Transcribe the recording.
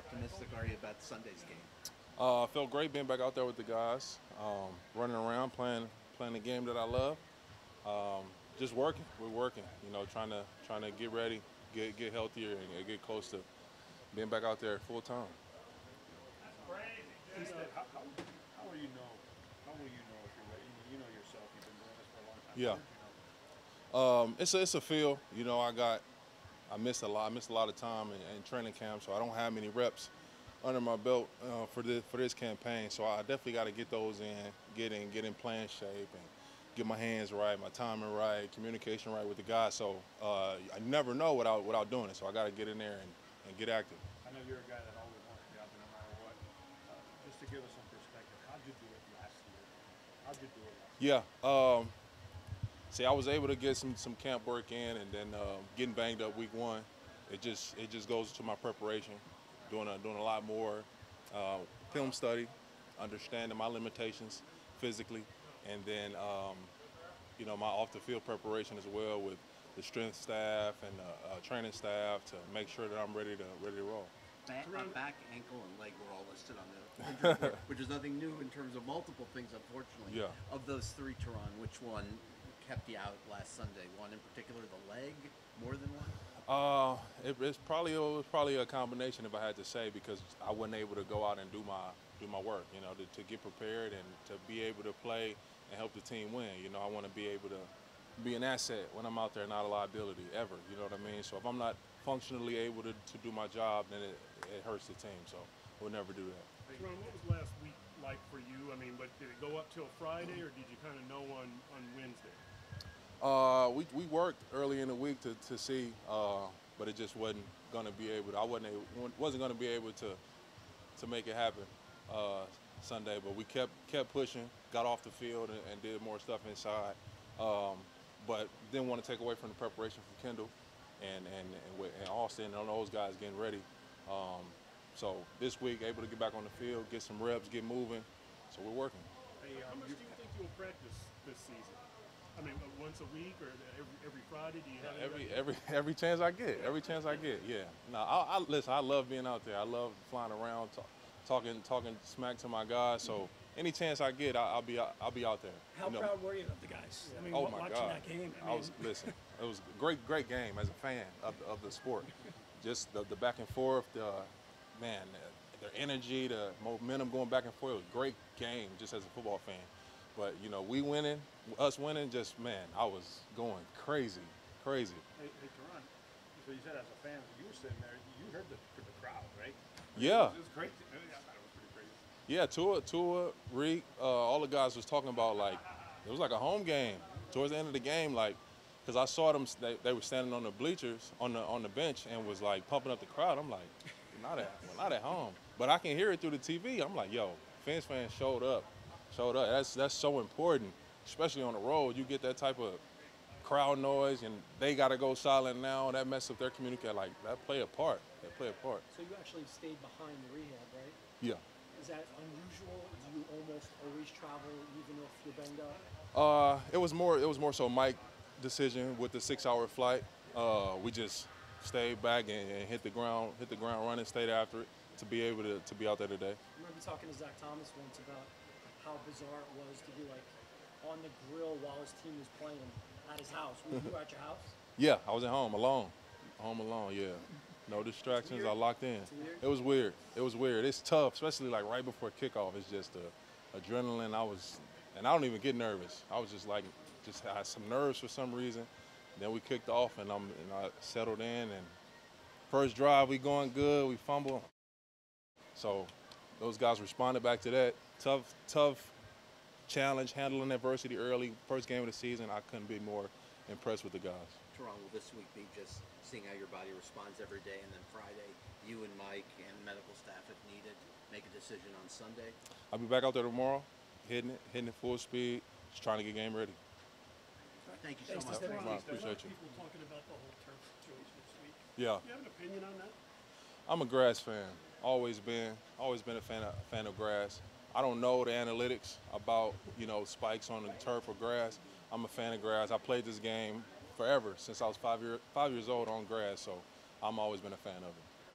optimistic are you about Sunday's game? Uh, felt great being back out there with the guys, um, running around, playing playing the game that I love. Um, just working, we're working. You know, trying to trying to get ready, get get healthier, and get close to being back out there full time. He said, how, how, how will you know? How will you know if you're ready? You, you know yourself. You've been doing this for a long time. Yeah. You know? Um, it's a, it's a feel. You know, I got I missed a lot. I missed a lot of time in, in training camp, so I don't have many reps under my belt uh, for this for this campaign. So I definitely got to get those in, get in, get in playing shape, and get my hands right, my timing right, communication right with the guys. So uh, I never know without without doing it. So I got to get in there and, and get active. I know you're a guy that always wants to be out there no matter what. Uh, just to give us some perspective, how'd you do it last year? How'd you do it last year? Yeah. Um, see, I was able to get some some camp work in, and then um, getting banged up week one, it just it just goes to my preparation, doing a doing a lot more uh, film study, understanding my limitations physically, and then um, you know my off the field preparation as well with the strength staff and the uh, training staff to make sure that I'm ready to ready to roll. Back, uh, back, ankle, and leg were all listed on the injury report, which is nothing new in terms of multiple things, unfortunately. Yeah. Of those three, Terron, which one kept you out last Sunday? One in particular, the leg, more than one? Uh, it, it's probably it was probably a combination if I had to say because I wasn't able to go out and do my do my work, you know, to, to get prepared and to be able to play and help the team win. You know, I want to be able to be an asset when I'm out there, not a liability ever. You know what I mean? So if I'm not functionally able to, to do my job, then it, it hurts the team. So we'll never do that. Ron, what was last week like for you? I mean, but did it go up till Friday, or did you kind of know on, on Wednesday? Uh, we, we worked early in the week to, to see, uh, but it just wasn't going to be able. To, I wasn't able, wasn't going to be able to to make it happen uh, Sunday. But we kept kept pushing, got off the field, and, and did more stuff inside. Um, but didn't want to take away from the preparation from Kendall and and and, with- and Austin and all those guys getting ready. Um, so this week, able to get back on the field, get some reps, get moving. So we're working. Hey, How um, much do you think you'll practice this season? I mean, once a week or every, every Friday? Do you have any Every idea? every every chance I get, every chance I get, yeah. No, I, I listen. I love being out there. I love flying around, ta- talking talking smack to my guys. So any chance I get, I, I'll be out, I'll be out there. How you know. proud were you of the guys? I mean, Oh wa- my watching God! that game. I, I was listen. It was a great great game as a fan of the, of the sport. Just the, the back and forth, the man, their energy, the momentum going back and forth. It was a great game just as a football fan. But you know, we winning, us winning, just man, I was going crazy, crazy. hey, hey, Terron, so you said as a fan, you were sitting there, you heard the, the crowd, right? Yeah. It was great. I thought it was pretty crazy. Yeah, Tua, Tua, Reek, uh, all the guys was talking about like it was like a home game. Towards the end of the game, like, cause I saw them, they, they were standing on the bleachers on the on the bench and was like pumping up the crowd. I'm like, not at well, not at home, but I can hear it through the TV. I'm like, yo, Fins fans showed up, showed up. That's that's so important, especially on the road. You get that type of crowd noise, and they got to go silent now. That mess up their communication. Like that play a part. That play a part. so you actually stayed behind the rehab, right? Yeah. Is that unusual? Do you almost always travel even if you're banged up? Uh, it was more. It was more so Mike decision with the six-hour flight. Uh, we just stayed back and, and hit the ground, hit the ground running, stayed after it to be able to, to be out there today. I remember talking to Zach Thomas once about how bizarre it was to be like on the grill while his team was playing at his house. Were you mm-hmm. at your house? Yeah, I was at home alone, home alone. Yeah, no distractions. I locked in. It was weird. It was weird. It's tough, especially like right before kickoff. It's just the adrenaline. I was, and I don't even get nervous. I was just like, just had some nerves for some reason. Then we kicked off, and I'm and I settled in. And first drive, we going good. We fumble. So those guys responded back to that. Tough, tough challenge, handling adversity early. First game of the season. I couldn't be more impressed with the guys. Terron, will this week be just seeing how your body responds every day, and then Friday, you and Mike and medical staff, if needed, make a decision on Sunday? I'll be back out there tomorrow, hitting it, hitting it full speed, just trying to get game ready. Thank you so Thanks, much. Stephen. I A lot of appreciate you. people talking about the whole turf situation this week. Yeah, Do you have an opinion on that? I'm a grass fan. Always been, always been a fan of, fan of grass. I don't know the analytics about you know spikes on the turf or grass. I'm a fan of grass. I played this game forever since I was five year, five years old on grass, so I'm always been a fan of it.